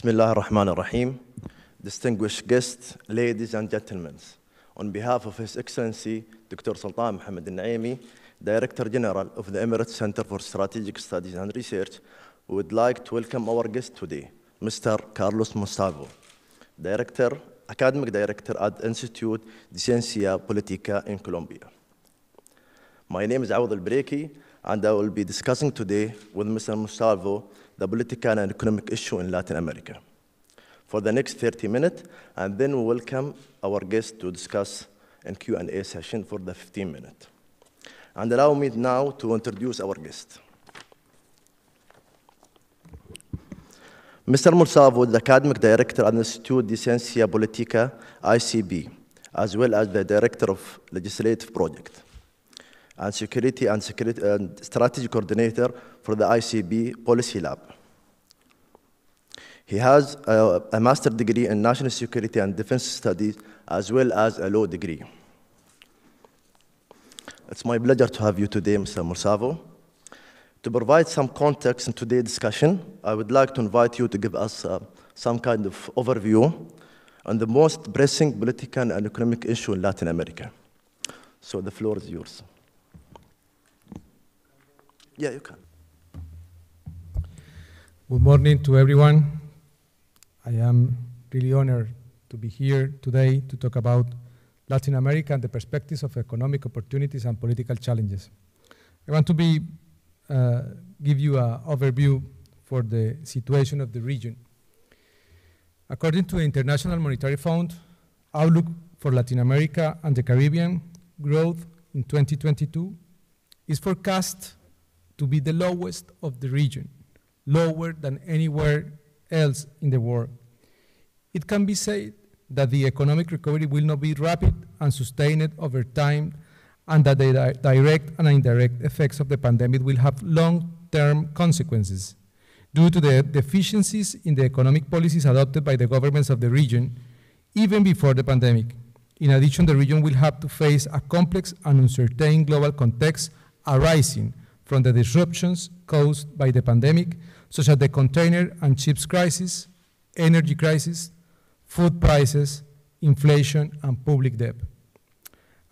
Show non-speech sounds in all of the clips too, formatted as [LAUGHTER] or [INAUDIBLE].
Bismillah ar-Rahman ar-Rahim. Distinguished guests, ladies and gentlemen, on behalf of His Excellency Dr. Sultan Mohammed al-Naimi, Director General of the Emirates Center for Strategic Studies and Research, we would like to welcome our guest today, Mr. Carlos Monsalvo, Director, Academic Director at Institute de Ciencia Politica in Colombia. My name is Awad al-Breki, and I will be discussing today with Mr. Monsalvo the political and economic issue in Latin America for the next 30 minutes, and then we welcome our guest to discuss in Q&A session for the 15 minutes. And allow me now to introduce our guest. Mr. Monsalvo is the academic director at the Institute de Ciencia Politica, ICP, as well as the director of legislative project and security and, security and strategy coordinator for the ICP Policy Lab. He has a, a master's degree in national security and defense studies, as well as a law degree. It's my pleasure to have you today, Mr. Monsalvo. To provide some context in today's discussion, I would like to invite you to give us uh, some kind of overview on the most pressing political and economic issue in Latin America. So the floor is yours. Yeah, you can. Good morning to everyone. I am really honored to be here today to talk about Latin America and the perspectives of economic opportunities and political challenges. I want to be, uh, give you an overview for the situation of the region. According to the International Monetary Fund, outlook for Latin America and the Caribbean growth in 2022 is forecast to be the lowest of the region, lower than anywhere else in the world. It can be said that the economic recovery will not be rapid and sustained over time, and that the di direct and indirect effects of the pandemic will have long-term consequences. Due to the deficiencies in the economic policies adopted by the governments of the region, even before the pandemic. In addition, the region will have to face a complex and uncertain global context arising from the disruptions caused by the pandemic, such as the container and chips crisis, energy crisis, food prices, inflation, and public debt.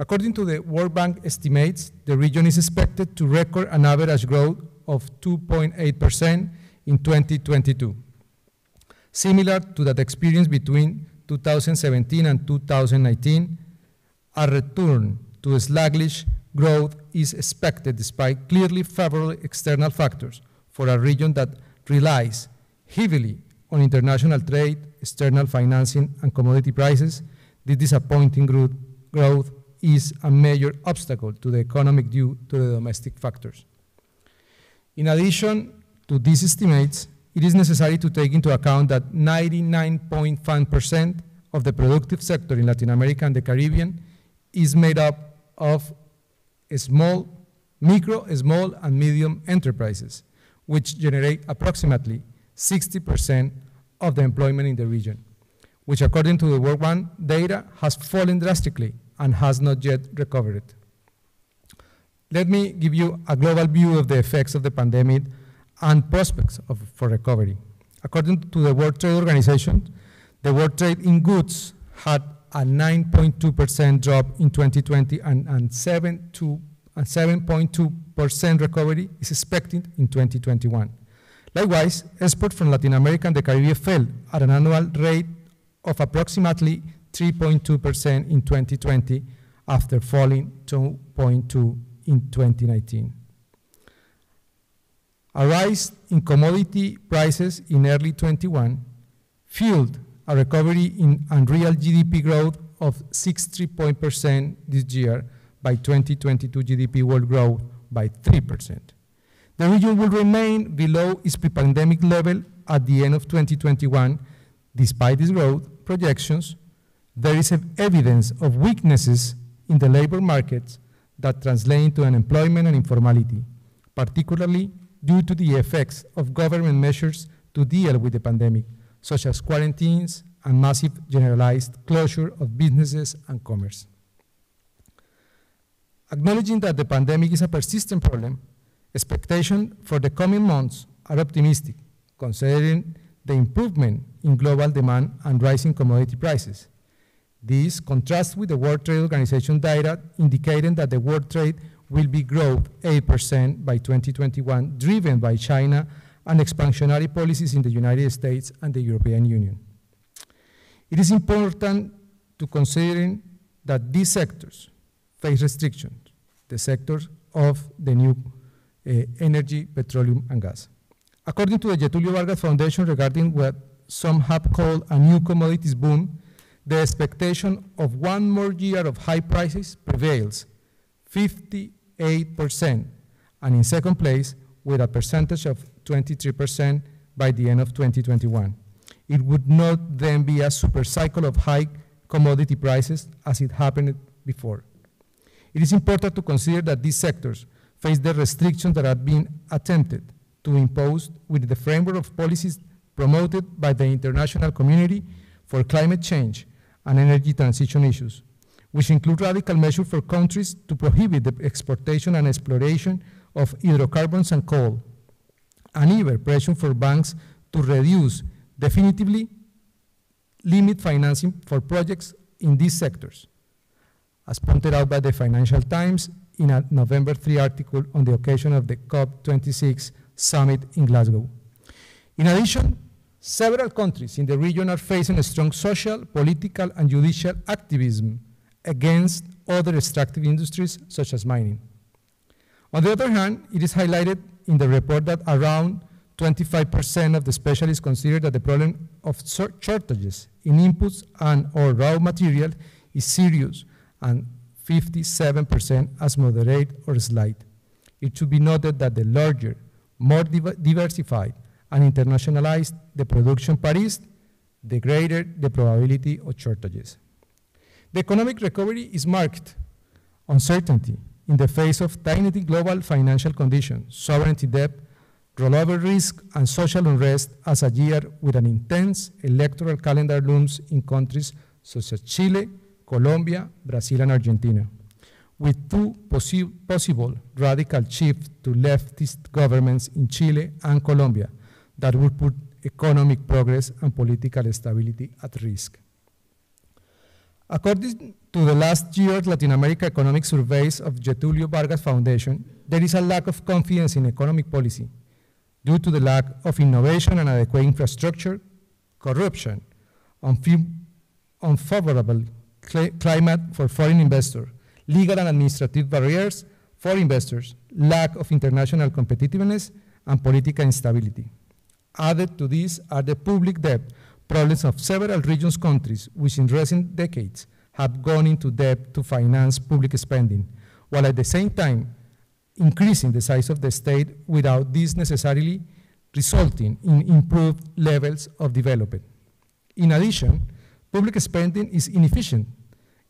According to the World Bank estimates, the region is expected to record an average growth of 2.8% in 2022, similar to that experienced between 2017 and 2019. A return to sluggish growth is expected despite clearly favorable external factors for a region that relies heavily on international trade, external financing, and commodity prices, this disappointing growth, growth is a major obstacle to the economic due to the domestic factors. In addition to these estimates, it is necessary to take into account that 99.5% of the productive sector in Latin America and the Caribbean is made up of small, micro, small, and medium enterprises, which generate approximately 60% of the employment in the region, which according to the World Bank data has fallen drastically and has not yet recovered. Let me give you a global view of the effects of the pandemic and prospects of, for recovery. According to the World Trade Organization, the world trade in goods had a 9.2% drop in 2020 and, and 7.2% recovery is expected in 2021. Likewise, exports from Latin America and the Caribbean fell at an annual rate of approximately 3.2% in 2020 after falling 2.2 in 2019. A rise in commodity prices in early 21 fueled a recovery in unreal GDP growth of 6.3% this year by 2022 GDP will grow by 3%. The region will remain below its pre-pandemic level at the end of 2021. Despite these growth projections, there is evidence of weaknesses in the labor markets that translate into unemployment and informality, particularly due to the effects of government measures to deal with the pandemic, such as quarantines and massive generalized closure of businesses and commerce. Acknowledging that the pandemic is a persistent problem, expectations for the coming months are optimistic, considering the improvement in global demand and rising commodity prices. This contrasts with the World Trade Organization data indicating that the world trade will be growth 8% by 2021, driven by China and expansionary policies in the United States and the European Union. It is important to consider that these sectors face restrictions, the sectors of the new uh, energy, petroleum, and gas. According to the Getulio Vargas Foundation regarding what some have called a new commodities boom, the expectation of one more year of high prices prevails, 58%, and in second place with a percentage of 23% by the end of 2021. It would not then be a super cycle of high commodity prices as it happened before. It is important to consider that these sectors face the restrictions that have been attempted to impose with the framework of policies promoted by the international community for climate change and energy transition issues, which include radical measures for countries to prohibit the exportation and exploration of hydrocarbons and coal, and even pressure for banks to reduce, definitively limit financing for projects in these sectors, as pointed out by the Financial Times in a November 3 article on the occasion of the COP26 summit in Glasgow. In addition, several countries in the region are facing strong social, political, and judicial activism against other extractive industries such as mining. On the other hand, it is highlighted in the report that around 25% of the specialists consider that the problem of shortages in inputs and or raw material is serious and 57% as moderate or slight. It should be noted that the larger, more div diversified and internationalized the production part is, the greater the probability of shortages. The economic recovery is marked uncertainty in the face of tightening global financial conditions, sovereignty debt, rollover risk, and social unrest as a year with an intense electoral calendar looms in countries such as Chile, Colombia, Brazil, and Argentina, with two possi possible radical shifts to leftist governments in Chile and Colombia that would put economic progress and political stability at risk. According to the last year's Latin America economic surveys of Getulio Vargas Foundation, there is a lack of confidence in economic policy due to the lack of innovation and adequate infrastructure, corruption, unfavorable cl climate for foreign investors, legal and administrative barriers for investors, lack of international competitiveness, and political instability. Added to this are the public debt problems of several regions countries, which in recent decades have gone into debt to finance public spending, while at the same time increasing the size of the state without this necessarily resulting in improved levels of development. In addition, public spending is inefficient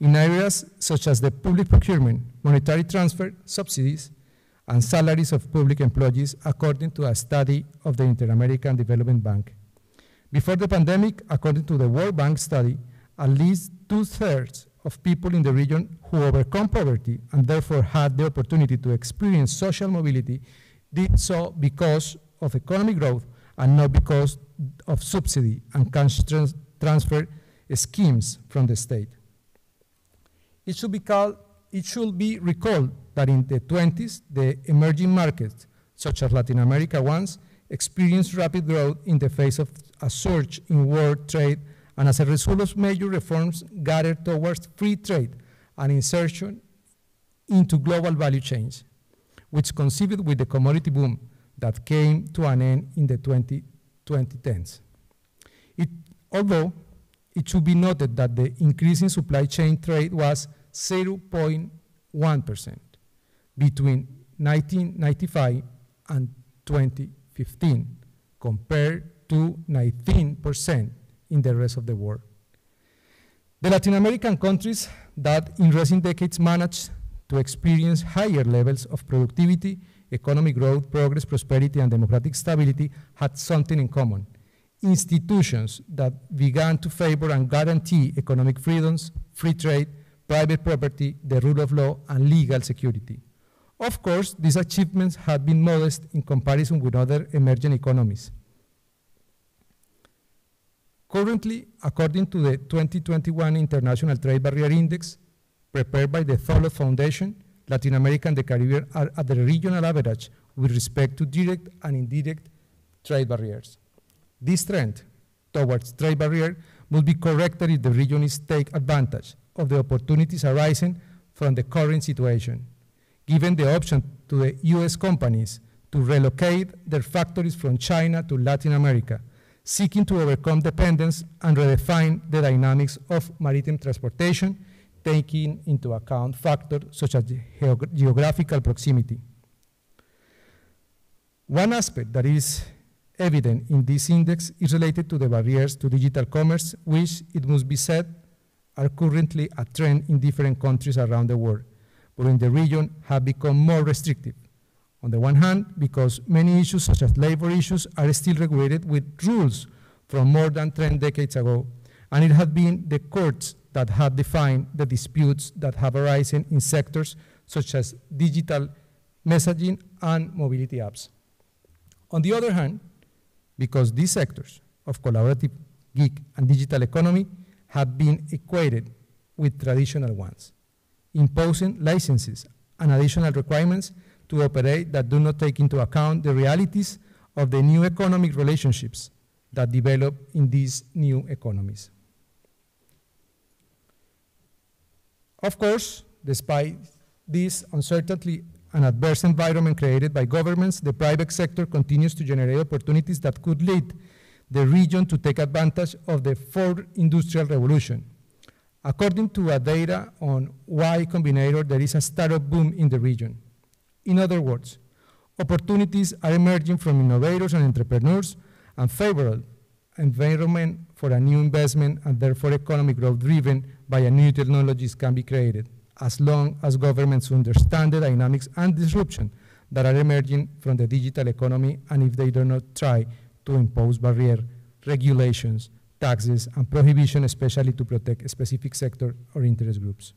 in areas such as the public procurement, monetary transfer, subsidies, and salaries of public employees, according to a study of the Inter-American Development Bank. Before the pandemic, according to the World Bank study, at least two-thirds of people in the region who overcome poverty and therefore had the opportunity to experience social mobility did so because of economic growth and not because of subsidy and cash trans transfer schemes from the state. It should, be called, it should be recalled that in the 20s, the emerging markets, such as Latin America ones, experienced rapid growth in the face of a surge in world trade and as a result of major reforms gathered towards free trade and insertion into global value chains, which coincided with the commodity boom that came to an end in the 20, 2010s. It, although it should be noted that the increase in supply chain trade was 0.1% between 1995 and 2015, compared to 19% in the rest of the world. The Latin American countries that in recent decades managed to experience higher levels of productivity, economic growth, progress, prosperity, and democratic stability had something in common. Institutions that began to favor and guarantee economic freedoms, free trade, private property, the rule of law, and legal security. Of course, these achievements had been modest in comparison with other emerging economies. Currently, according to the 2021 International Trade Barrier Index, prepared by the Tholos Foundation, Latin America and the Caribbean are at the regional average with respect to direct and indirect trade barriers. This trend towards trade barrier must be corrected if the region is take advantage of the opportunities arising from the current situation, given the option to the US companies to relocate their factories from China to Latin America, seeking to overcome dependence and redefine the dynamics of maritime transportation, taking into account factors such as geog geographical proximity. One aspect that is evident in this index is related to the barriers to digital commerce, which, it must be said, are currently a trend in different countries around the world, but in the region have become more restrictive. On the one hand, because many issues such as labor issues are still regulated with rules from more than 10 decades ago, and it has been the courts that have defined the disputes that have arisen in sectors such as digital messaging and mobility apps. On the other hand, because these sectors of collaborative, gig, and digital economy have been equated with traditional ones, imposing licenses and additional requirements to operate that do not take into account the realities of the new economic relationships that develop in these new economies. Of course, despite this uncertainty and adverse environment created by governments, the private sector continues to generate opportunities that could lead the region to take advantage of the fourth industrial revolution. According to a data on Y Combinator, there is a startup boom in the region. In other words, opportunities are emerging from innovators and entrepreneurs and favorable environment for a new investment and therefore economic growth driven by a new technologies can be created as long as governments understand the dynamics and disruption that are emerging from the digital economy and if they do not try to impose barrier regulations, taxes, and prohibition, especially to protect specific sector or interest groups.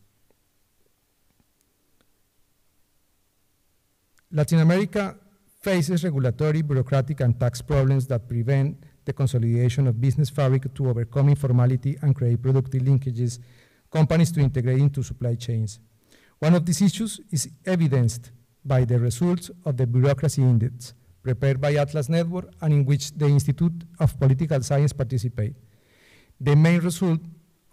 Latin America faces regulatory, bureaucratic, and tax problems that prevent the consolidation of business fabric to overcome informality and create productive linkages companies to integrate into supply chains. One of these issues is evidenced by the results of the bureaucracy index prepared by Atlas Network and in which the Institute of Political Science participate. The main result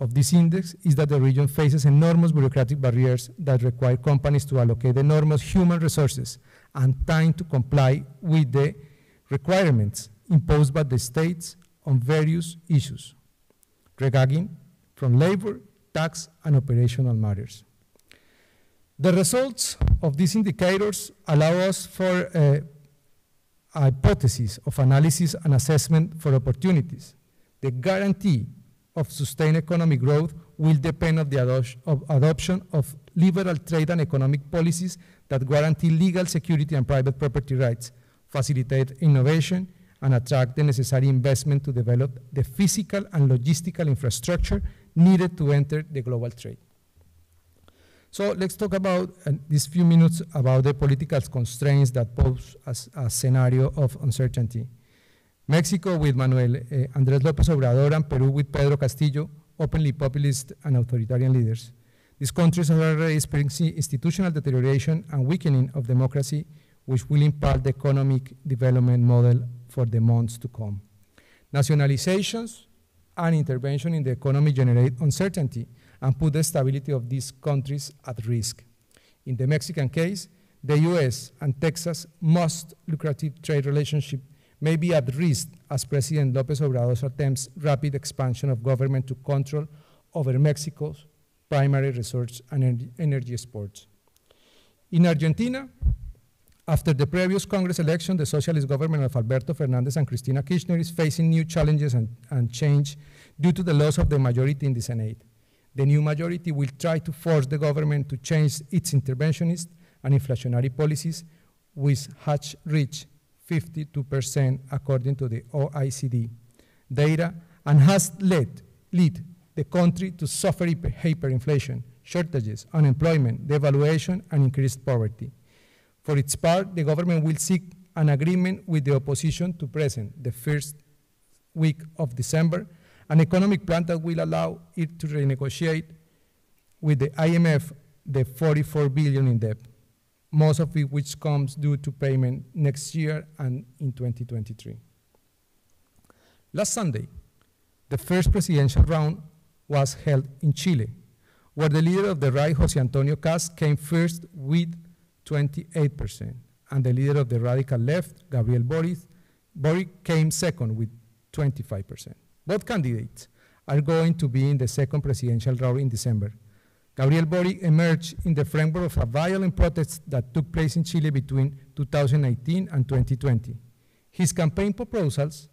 of this index is that the region faces enormous bureaucratic barriers that require companies to allocate enormous human resources and time to comply with the requirements imposed by the states on various issues, regarding from labor tax, and operational matters. The results of these indicators allow us for a, a hypothesis of analysis and assessment for opportunities. The guarantee of sustained economic growth will depend on the adoption of liberal trade and economic policies that guarantee legal security and private property rights, facilitate innovation, and attract the necessary investment to develop the physical and logistical infrastructure needed to enter the global trade. So let's talk about uh, these few minutes about the political constraints that pose as a scenario of uncertainty. Mexico with Manuel uh, Andrés López Obrador and Peru with Pedro Castillo, openly populist and authoritarian leaders. These countries are already experiencing institutional deterioration and weakening of democracy, which will impact the economic development model for the months to come. Nationalizations and intervention in the economy generate uncertainty and put the stability of these countries at risk. In the Mexican case, the US and Texas' most lucrative trade relationship may be at risk as President López Obrador attempts rapid expansion of government to control over Mexico's primary resource and energy exports. In Argentina, after the previous Congress election, the socialist government of Alberto Fernandez and Cristina Kirchner is facing new challenges and, and change due to the loss of the majority in the Senate. The new majority will try to force the government to change its interventionist and inflationary policies, which has reached 52% according to the OECD data, and has led, led the country to suffer hyperinflation, shortages, unemployment, devaluation, and increased poverty. For its part, the government will seek an agreement with the opposition to present the first week of December an economic plan that will allow it to renegotiate with the IMF the 44 billion in debt, most of it which comes due to payment next year and in 2023. Last Sunday, the first presidential round was held in Chile, where the leader of the right, Jose Antonio Kast, came first with 28%, and the leader of the radical left, Gabriel Boric, Boric came second with 25%. Both candidates are going to be in the second presidential round in December. Gabriel Boric emerged in the framework of a violent protest that took place in Chile between 2019 and 2020. His campaign proposals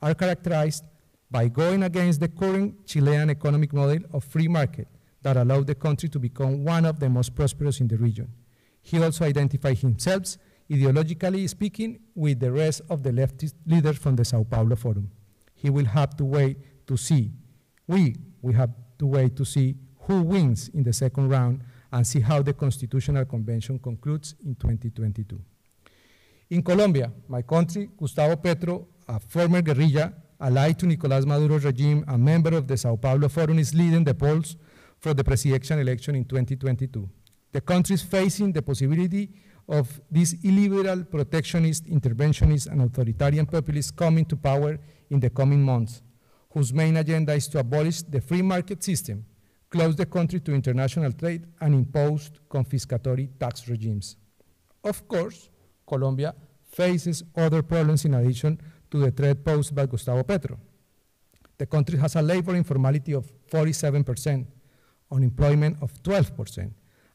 are characterized by going against the current Chilean economic model of free market that allowed the country to become one of the most prosperous in the region. He also identified himself, ideologically speaking, with the rest of the leftist leaders from the Sao Paulo Forum. He will have to wait to see, we will have to wait to see who wins in the second round and see how the Constitutional Convention concludes in 2022. In Colombia, my country, Gustavo Petro, a former guerrilla allied to Nicolás Maduro's regime, a member of the Sao Paulo Forum, is leading the polls for the presidential election in 2022. The country is facing the possibility of these illiberal, protectionist, interventionist, and authoritarian populists coming to power in the coming months, whose main agenda is to abolish the free market system, close the country to international trade, and imposed confiscatory tax regimes. Of course, Colombia faces other problems in addition to the threat posed by Gustavo Petro. The country has a labor informality of 47%, unemployment of 12%,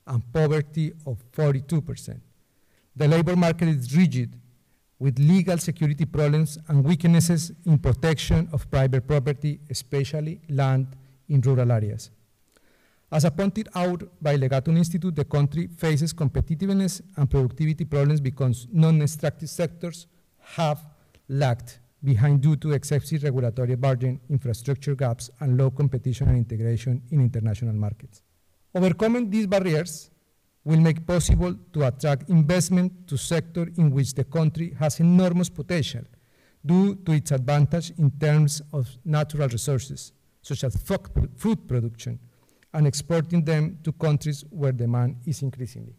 and poverty of 42%. The labor market is rigid, with legal security problems and weaknesses in protection of private property, especially land in rural areas. As pointed out by Legatum Institute, the country faces competitiveness and productivity problems because non-extractive sectors have lagged behind due to excessive regulatory burden, infrastructure gaps, and low competition and integration in international markets. Overcoming these barriers will make possible to attract investment to sector in which the country has enormous potential due to its advantage in terms of natural resources, such as food production, and exporting them to countries where demand is increasingly.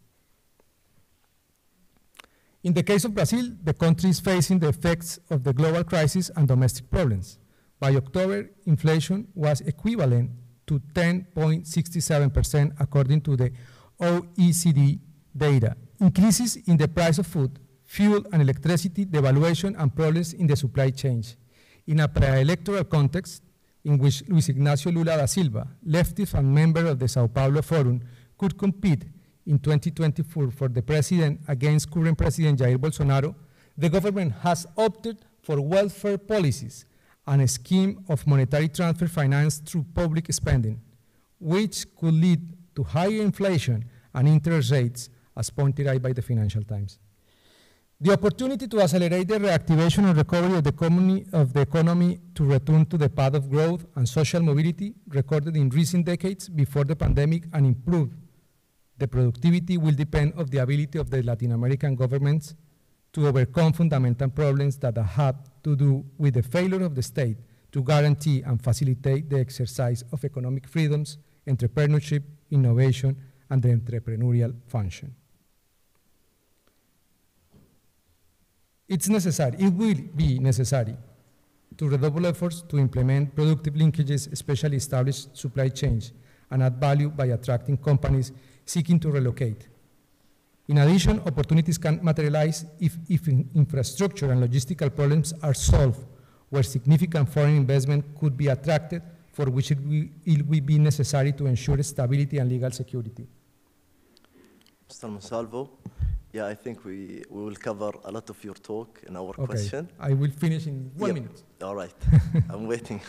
In the case of Brazil, the country is facing the effects of the global crisis and domestic problems. By October, inflation was equivalent to 10.67% according to the OECD data. Increases in the price of food, fuel and electricity, devaluation and problems in the supply chain. In a pre-electoral context in which Luis Ignacio Lula da Silva, leftist and member of the Sao Paulo Forum, could compete in 2024 for the president against current President Jair Bolsonaro, the government has opted for welfare policies and a scheme of monetary transfer financed through public spending, which could lead to higher inflation and interest rates, as pointed out by the Financial Times. The opportunity to accelerate the reactivation and recovery of the, of the economy to return to the path of growth and social mobility recorded in recent decades before the pandemic and improve the productivity will depend on the ability of the Latin American governments to overcome fundamental problems that have to do with the failure of the state to guarantee and facilitate the exercise of economic freedoms, entrepreneurship, innovation, and the entrepreneurial function. It's necessary, it will be necessary to redouble efforts to implement productive linkages, especially established supply chains, and add value by attracting companies seeking to relocate. In addition, opportunities can materialize if, if infrastructure and logistical problems are solved, where significant foreign investment could be attracted, for which it will, it will be necessary to ensure stability and legal security. Mr. Monsalvo, yeah, I think we, we will cover a lot of your talk in our Okay, question. I will finish in one Yep. minute. All right, [LAUGHS] I'm waiting.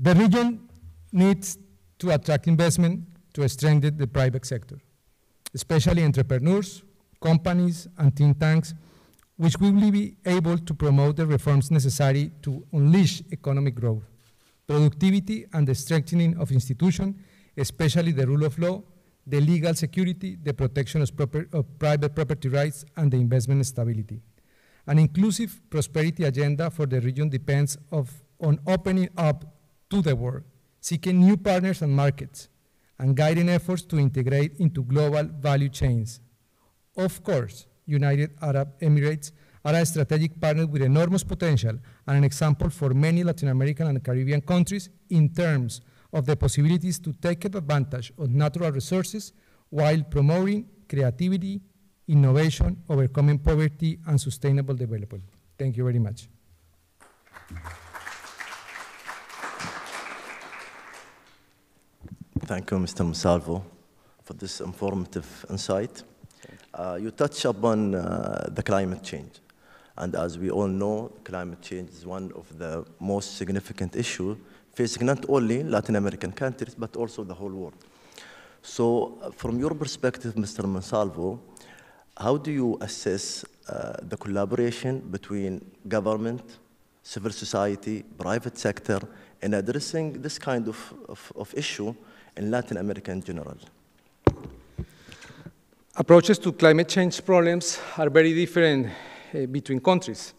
The region needs to attract investment to strengthen the private sector, especially entrepreneurs, companies, and think tanks, which will be able to promote the reforms necessary to unleash economic growth, productivity, and the strengthening of institutions, especially the rule of law, the legal security, the protection of, proper, of private property rights, and the investment stability. An inclusive prosperity agenda for the region depends of, on opening up to the world, seeking new partners and markets, and guiding efforts to integrate into global value chains. Of course, United Arab Emirates are a strategic partner with enormous potential and an example for many Latin American and Caribbean countries in terms of the possibilities to take advantage of natural resources while promoting creativity, innovation, overcoming poverty, and sustainable development. Thank you very much. Thank you, Mr. Monsalvo, for this informative insight. Uh, you touch upon uh, the climate change. And as we all know, climate change is one of the most significant issues facing not only Latin American countries, but also the whole world. So uh, from your perspective, Mr. Monsalvo, how do you assess uh, the collaboration between government, civil society, private sector in addressing this kind of, of, of issue in Latin America in general? Approaches to climate change problems are very different uh, between countries.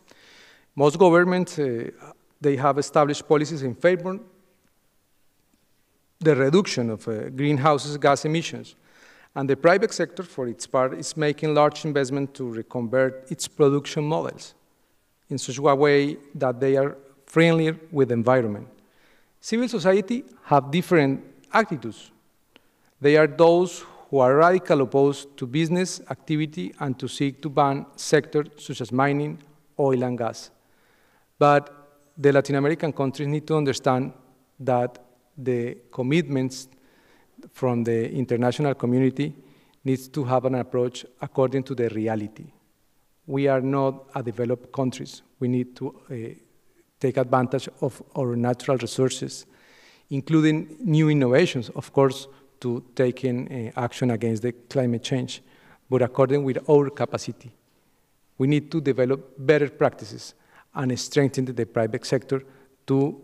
Most governments, uh, they have established policies in favor the reduction of uh, greenhouse gas emissions. And the private sector, for its part, is making large investment to reconvert its production models in such a way that they are friendlier with the environment. Civil society have different attitudes. They are those who are radically opposed to business activity and to seek to ban sectors such as mining, oil, and gas. But the Latin American countries need to understand that the commitments from the international community needs to have an approach according to the reality. We are not a developed countries. We need to uh, take advantage of our natural resources, including new innovations, of course, to taking uh, action against the climate change, but according with our capacity. We need to develop better practices and strengthen the private sector to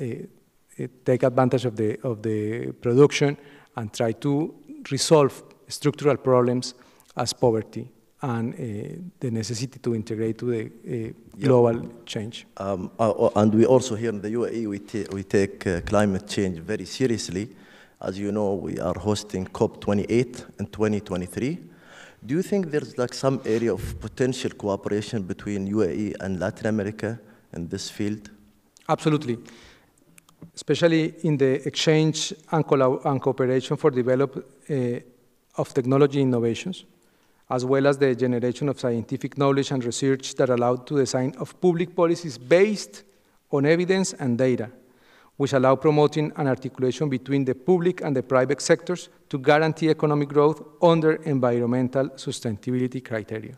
uh, take advantage of the, of the production and try to resolve structural problems as poverty and uh, the necessity to integrate to the uh, global change. Um, uh, and we also here in the UAE, we, ta we take uh, climate change very seriously. As you know, we are hosting COP28 in 2023. Do you think there's like some area of potential cooperation between UAE and Latin America in this field? Absolutely especially in the exchange and, and cooperation for development uh, of technology innovations, as well as the generation of scientific knowledge and research that allow to design of public policies based on evidence and data, which allow promoting an articulation between the public and the private sectors to guarantee economic growth under environmental sustainability criteria.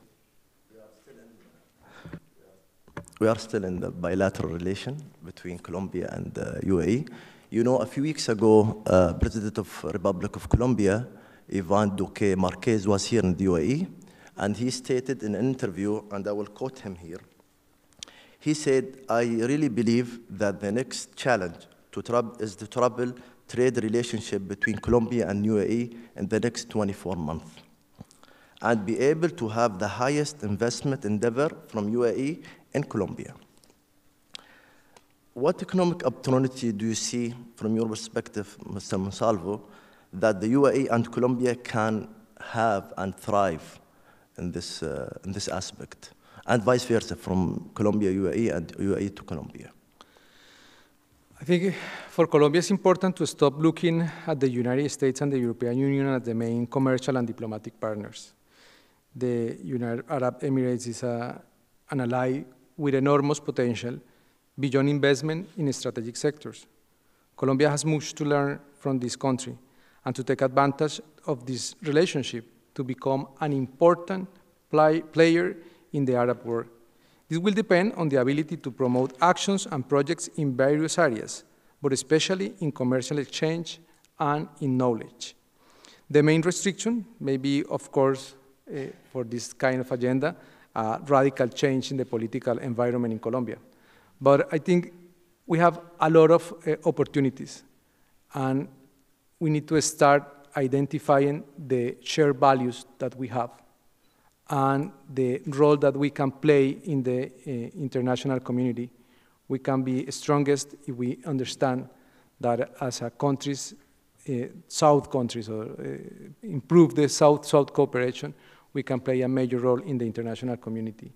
we are still in the bilateral relation between Colombia and the UAE. You know, a few weeks ago, uh, President of the Republic of Colombia, Ivan Duque Marquez, was here in the UAE, and he stated in an interview, and I will quote him here. He said, I really believe that the next challenge to is to trouble trade relationship between Colombia and UAE in the next 24 months and be able to have the highest investment endeavor from UAE in Colombia. What economic opportunity do you see from your perspective, Mr. Monsalvo, that the UAE and Colombia can have and thrive in this, uh, in this aspect, and vice versa from Colombia, UAE, and UAE to Colombia? I think for Colombia it's important to stop looking at the United States and the European Union as the main commercial and diplomatic partners. The United Arab Emirates is a, an ally with enormous potential beyond investment in strategic sectors. Colombia has much to learn from this country and to take advantage of this relationship to become an important play player in the Arab world. This will depend on the ability to promote actions and projects in various areas, but especially in commercial exchange and in knowledge. The main restriction may be, of course, uh, for this kind of agenda, a radical change in the political environment in Colombia. But I think we have a lot of uh, opportunities, and we need to start identifying the shared values that we have and the role that we can play in the uh, international community. We can be strongest if we understand that as a countries, uh, South countries, or uh, improve the South-South cooperation, we can play a major role in the international community.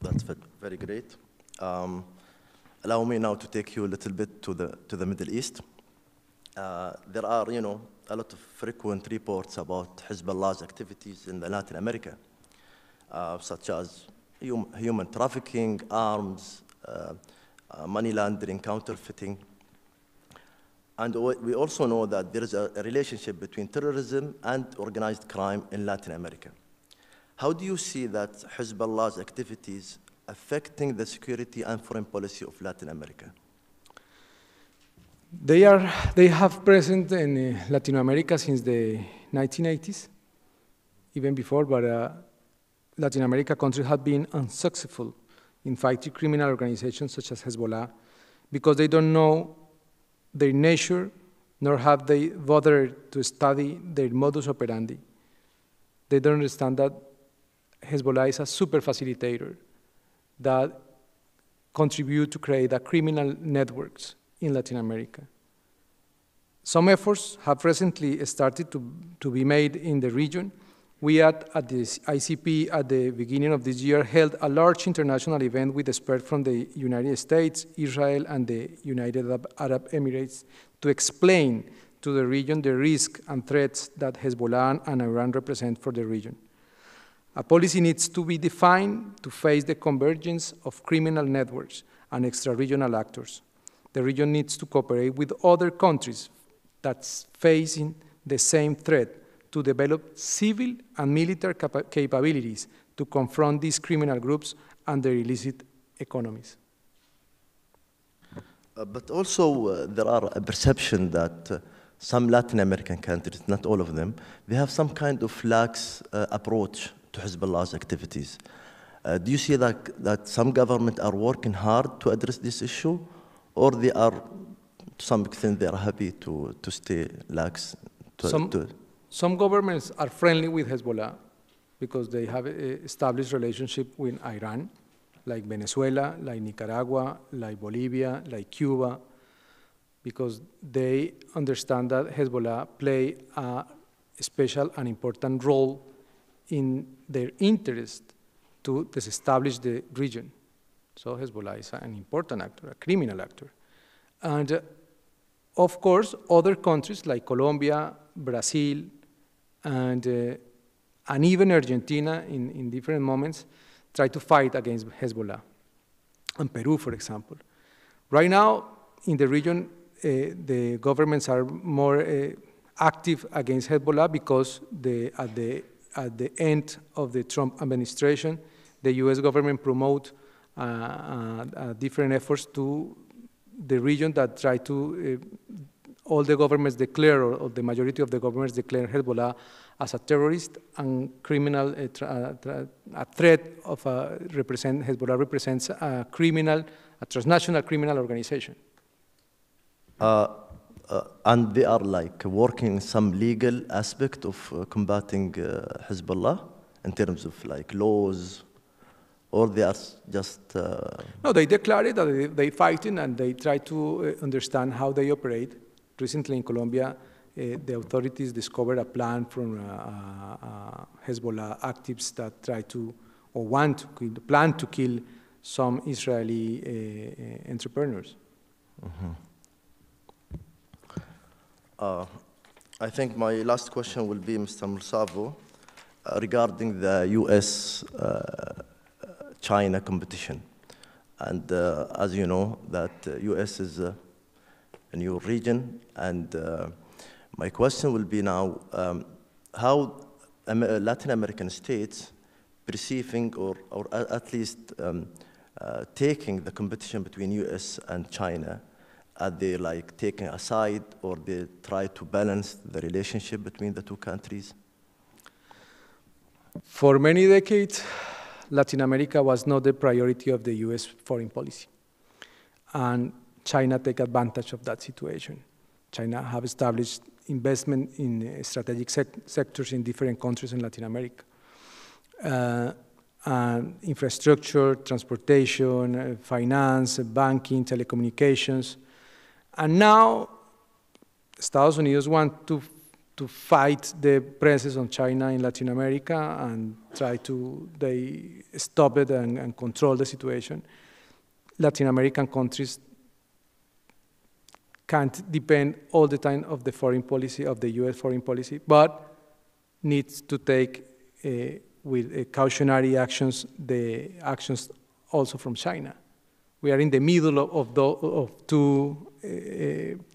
That's very great. Um, allow me now to take you a little bit to the, to the Middle East. Uh, there are, you know, a lot of frequent reports about Hezbollah's activities in Latin America, uh, such as hum human trafficking, arms, uh, uh, money laundering, counterfeiting. And we also know that there is a, a relationship between terrorism and organized crime in Latin America. How do you see that Hezbollah's activities affecting the security and foreign policy of Latin America? They, are, they have present in uh, Latin America since the 1980s, even before, but uh, Latin America countries have been unsuccessful in fighting criminal organizations such as Hezbollah because they don't know their nature, nor have they bothered to study their modus operandi. They don't understand that Hezbollah is a super facilitator that contribute to create a criminal networks in Latin America. Some efforts have recently started to, to be made in the region. We at, at the ICP at the beginning of this year held a large international event with experts from the United States, Israel, and the United Arab Emirates to explain to the region the risks and threats that Hezbollah and Iran represent for the region. A policy needs to be defined to face the convergence of criminal networks and extra-regional actors. The region needs to cooperate with other countries that's facing the same threat to develop civil and military capa capabilities to confront these criminal groups and their illicit economies. Uh, but also, uh, there are a perception that uh, some Latin American countries, not all of them, they have some kind of lax uh, approach to Hezbollah's activities. Uh, do you see that, that some governments are working hard to address this issue, or they are, to some extent, they are happy to, to stay lax? To, some, to some governments are friendly with Hezbollah because they have eh, established relationship with Iran, like Venezuela, like Nicaragua, like Bolivia, like Cuba, because they understand that Hezbollah play a special and important role in their interest to disestablish the region. So Hezbollah is an important actor, a criminal actor. And uh, of course, other countries like Colombia, Brazil, and, uh, and even Argentina in, in different moments try to fight against Hezbollah. And Peru, for example. Right now, in the region, uh, the governments are more uh, active against Hezbollah because the, at the at the end of the Trump administration, the US government promote different efforts to the region that try to, uh, all the governments declare, or, the majority of the governments declare Hezbollah as a terrorist and criminal, uh, a threat of a represent, Hezbollah represents a criminal, a transnational criminal organization. Uh, uh, and they are like working some legal aspect of uh, combating uh, Hezbollah in terms of like laws, or they are just. Uh, no, they declare that they, they fighting and they try to uh, understand how they operate. Recently in Colombia, uh, the authorities discovered a plan from Hezbollah activists that try to or want to kill, plan to kill some Israeli entrepreneurs. Mm -hmm. Uh, I think my last question will be Mr. Monsalvo uh, regarding the U.S.-China uh, competition. And uh, as you know, that U.S. is a new region, and my question will be now, um, how Latin American states perceiving or, or at least um, uh, taking the competition between US and China are they like taking aside or they try to balance the relationship between the two countries? For many decades, Latin America was not the priority of the US foreign policy. And China take advantage of that situation. China have established investment in strategic sec sectors in different countries in Latin America. Uh, and infrastructure, transportation, uh, finance, banking, telecommunications. And now, Estados Unidos want to, to fight the presence of China in Latin America and try to they stop it and, and control the situation. Latin American countries can't depend all the time of the foreign policy of the U.S. foreign policy, but needs to take uh, with uh, cautionary actions the actions also from China. We are in the middle of, of, the, of two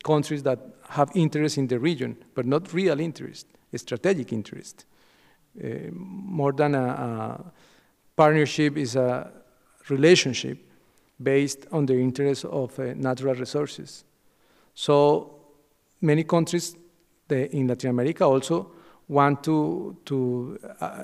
countries that have interest in the region, but not real interest, strategic interest. Uh, more than a, a, partnership is a relationship based on the interest of uh, natural resources. So many countries in Latin America also want to, to uh,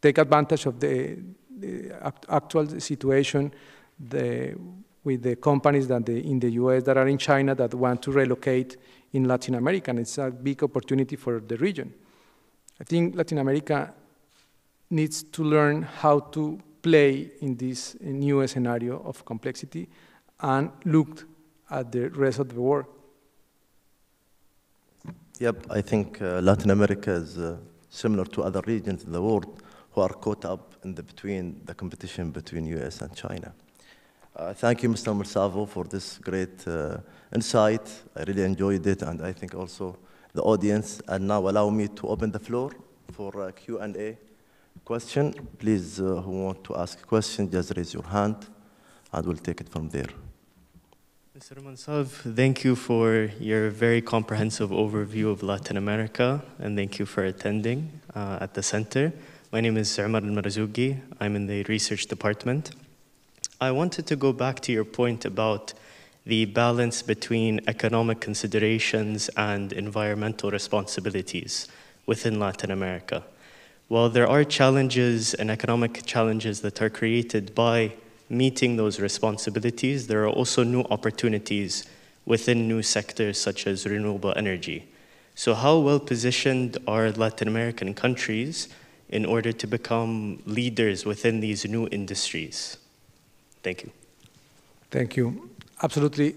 take advantage of the, the actual situation the, with the companies that the, in the US that are in China that want to relocate in Latin America. And it's a big opportunity for the region. I think Latin America needs to learn how to play in this new scenario of complexity and look at the rest of the world. Yep, I think uh, Latin America is uh, similar to other regions in the world who are caught up in the between the competition between US and China. Uh, thank you, Mr. Mursavo, for this great uh, insight. I really enjoyed it, and I think also the audience. And now allow me to open the floor for Q&A question. Please, uh, who want to ask a question, just raise your hand, and we'll take it from there. Mr. Mansav, thank you for your very comprehensive overview of Latin America, and thank you for attending uh, at the center. My name is Umar al-Marzougi. I'm in the research department. I wanted to go back to your point about the balance between economic considerations and environmental responsibilities within Latin America. While there are challenges and economic challenges that are created by meeting those responsibilities, there are also new opportunities within new sectors such as renewable energy. So how well positioned are Latin American countries in order to become leaders within these new industries? Thank you. Thank you. Absolutely.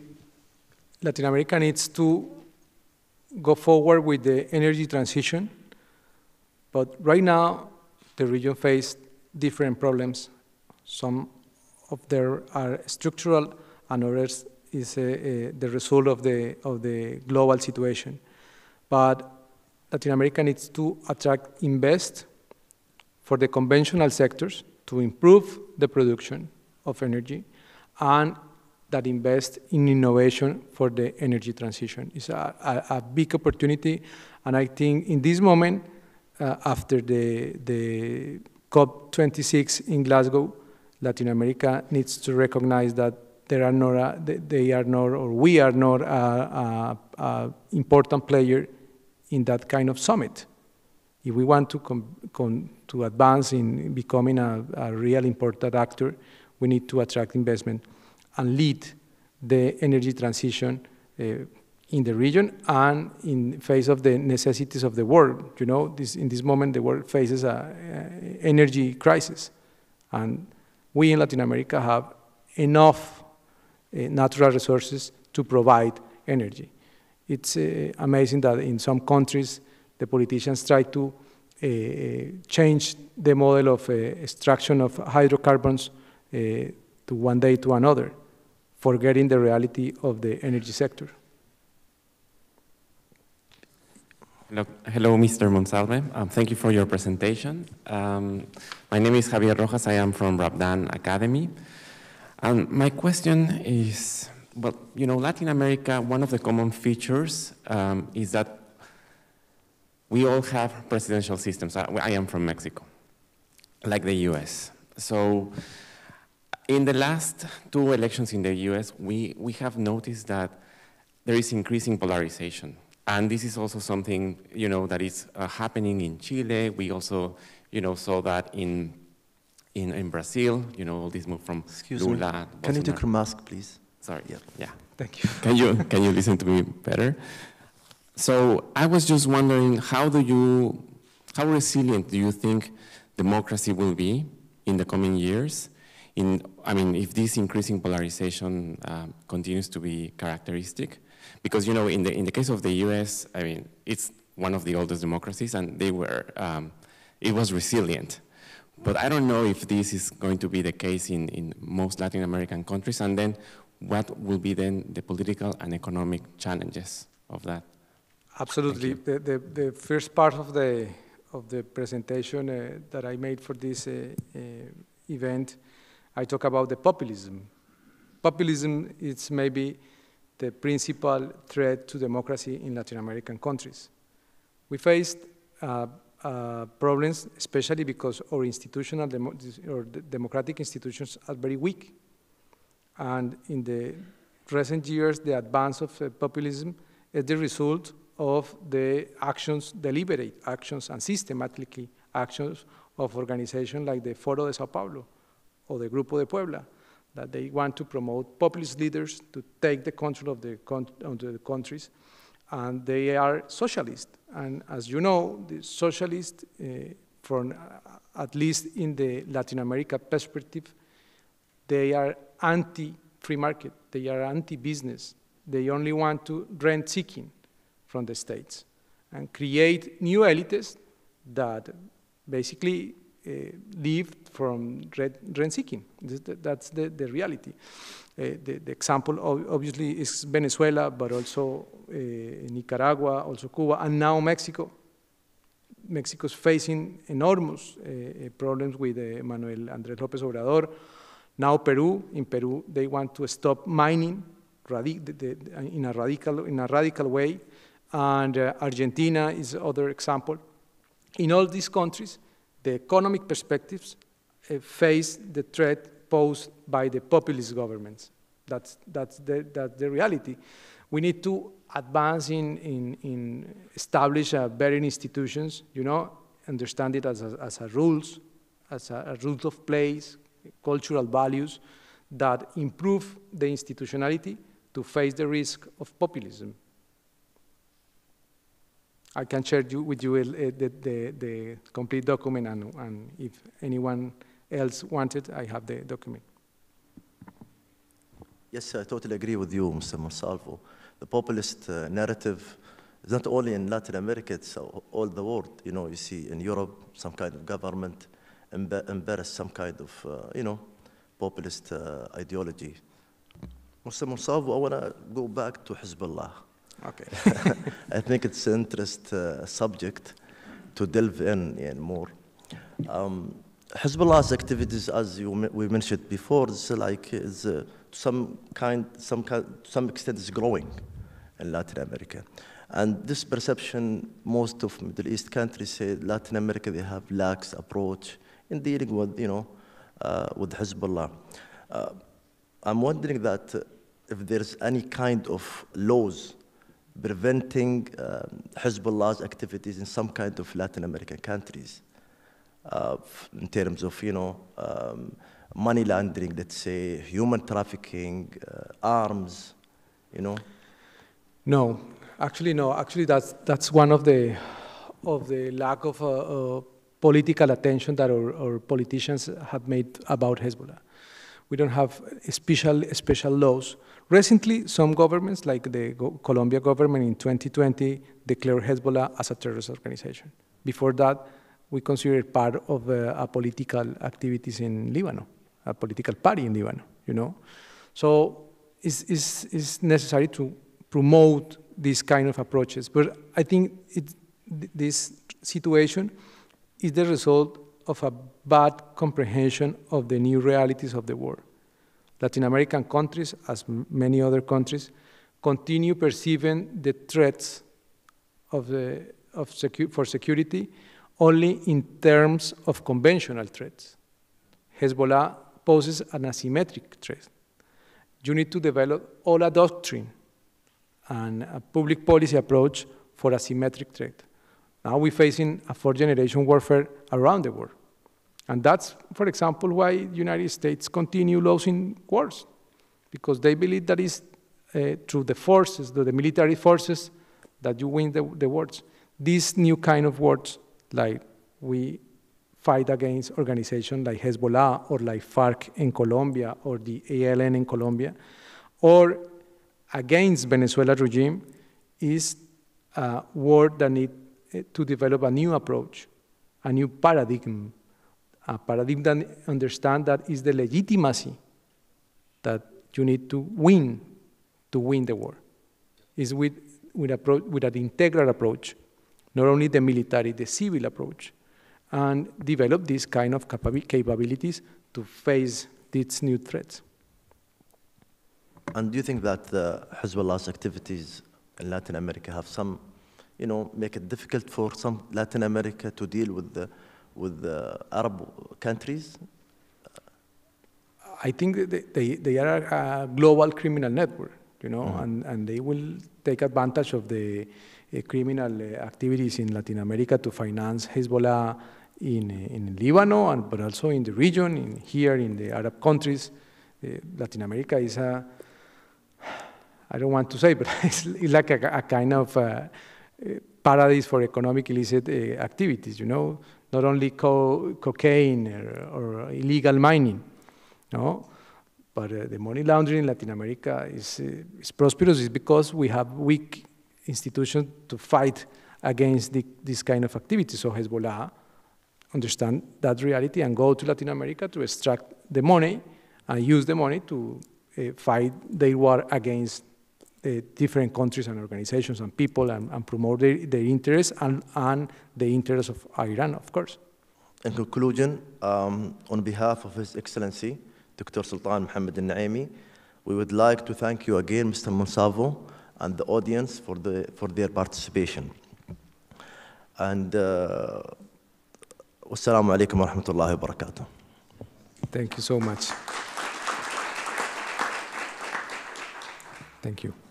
Latin America needs to go forward with the energy transition, but right now the region faces different problems. Some of them are structural and others is uh, uh, the result of the, of the global situation. But Latin America needs to attract, invest for the conventional sectors to improve the production of energy and that invest in innovation for the energy transition. It's a, a, a big opportunity, and I think in this moment, uh, after the, the COP26 in Glasgow, Latin America needs to recognize that there are not, a, they are not, or we are not a, a important player in that kind of summit. If we want to, to advance in becoming a, a real important actor, we need to attract investment and lead the energy transition uh, in the region and in face of the necessities of the world. You know, this, in this moment, the world faces an energy crisis. And we in Latin America have enough uh, natural resources to provide energy. It's uh, amazing that in some countries, the politicians try to uh, change the model of uh, extraction of hydrocarbons uh, to one day to another, forgetting the reality of the energy sector. Hello, hello Mr. Monsalve. Um, thank you for your presentation. Um, my name is Javier Rojas. I am from Rabdan Academy. And my question is, well, you know, Latin America, one of the common features um, is that we all have presidential systems. I, I am from Mexico, like the US. So in the last two elections in the US, we, we have noticed that there is increasing polarization. And this is also something, you know, that is uh, happening in Chile. We also, you know, saw that in, in, in Brazil, you know, all this move from Excuse Lula. Me. Can you take your mask, please? Sorry, yeah. yeah. Thank you. Can you, can you listen to me better? So I was just wondering, how do you, how resilient do you think democracy will be in the coming years? In, I mean, if this increasing polarization um, continues to be characteristic, because you know, in the in the case of the U.S., I mean, it's one of the oldest democracies, and they were um, it was resilient. But I don't know if this is going to be the case in, in most Latin American countries, and then what will be then the political and economic challenges of that? Absolutely. The, the, the, first part of the, of the presentation uh, that I made for this uh, uh, event, I talk about the populism. Populism is maybe the principal threat to democracy in Latin American countries. We faced uh, uh, problems, especially because our institutional demo or democratic institutions are very weak. And in the recent years, the advance of uh, populism is the result of the actions, deliberate actions, and systematically actions of organizations like the Foro de Sao Paulo or the Grupo de Puebla, that they want to promote populist leaders to take the control of the, of the countries, and they are socialist. And as you know, the socialists, uh, from uh, at least in the Latin America perspective, they are anti-free market, they are anti-business. They only want to rent seeking from the states and create new elites that basically uh, live from rent seeking. That's the, the reality. Uh, the, the, example obviously is Venezuela, but also uh, Nicaragua, also Cuba, and now Mexico. Mexico is facing enormous problems with Manuel Andrés López Obrador. Now Peru, in Peru, they want to stop mining in a radical, in a radical way, and uh, Argentina is other example. In all these countries, the economic perspectives uh, face the threat posed by the populist governments. That's, that's, the, that's the reality. We need to advance in, in, in establish uh, better institutions, you know, understand it as a, as a rules, as a, a rules of place, cultural values that improve the institutionality to face the risk of populism. I can share you, with you uh, the, the, the, complete document, and, and if anyone else wanted, I have the document. Yes, I totally agree with you, Mr. Monsalvo. The populist uh, narrative is not only in Latin America, it's all the world. You know, you see in Europe some kind of government embarrass some kind of, uh, you know, populist uh, ideology. Mr. Monsalvo, I want to go back to Hezbollah. Okay. [LAUGHS] I think it's an interest uh, subject to delve in, in more. Um, Hezbollah's activities, as you, we mentioned before, is like is uh, some kind, some kind, some extent, is growing in Latin America, and this perception, most of Middle East countries say Latin America they have lax approach in dealing with, you know, uh, with Hezbollah. Uh, I'm wondering that if there's any kind of laws preventing uh, Hezbollah's activities in some kind of Latin American countries uh, in terms of, you know, um, money laundering, let's say, human trafficking, uh, arms, you know? No, actually, no. Actually, that's, that's one of the, of the lack of uh, uh, political attention that our, our, politicians have made about Hezbollah. We don't have special, special laws. Recently, some governments, like the Colombia government in 2020, declared Hezbollah as a terrorist organization. Before that, we considered part of uh, a political activities in Lebanon, a political party in Lebanon, you know. So it's, it's, it's necessary to promote these kind of approaches. But I think it, this situation is the result of a bad comprehension of the new realities of the world. Latin American countries, as many other countries, continue perceiving the threats of the, of secu for security only in terms of conventional threats. Hezbollah poses an asymmetric threat. You need to develop all a doctrine and a public policy approach for asymmetric threat. Now we're facing a fourth generation warfare around the world. And that's, for example, why the United States continue losing wars, because they believe that is uh, through the forces, through the military forces, that you win the, the wars. These new kind of wars like we fight against organizations like Hezbollah or like FARC in Colombia or the ELN in Colombia, or against Venezuela regime is a war that need eh, to develop a new approach, a new paradigm, a paradigm that understand that is the legitimacy that you need to win to win the war. Is with with, approach, with an integral approach, not only the military, the civil approach, and develop these kind of capabilities to face these new threats. And do you think that Hezbollah's activities in Latin America have some, you know, make it difficult for some Latin America to deal with the, with the Arab countries? I think they, they are a global criminal network, you know, mm. and, and they will take advantage of the uh, criminal uh, activities in Latin America to finance Hezbollah in, uh, in Lebanon, and, but also in the region, in here in the Arab countries. Latin America is a, I don't want to say, but [LAUGHS] it's, it's like a, a, kind of paradise for economic illicit activities, you know, not only co cocaine or, or, illegal mining, no? But uh, the money laundering in Latin America is, uh, is prosperous is because we have weak institutions to fight against the, this kind of activity. So Hezbollah understand that reality and go to Latin America to extract the money and use the money to uh, fight their war against different countries and organizations and people and, and promote their, their interests and, and the interests of Iran, of course. In conclusion, um, on behalf of His Excellency, Dr. Sultan Mohammed Al-Naimi. We would like to thank you again, Mr. Monsalvo, and the audience for, the, for their participation. And uh, wassalamu alaikum wa rahmatullahi wa barakatuh. Thank you so much. Thank you.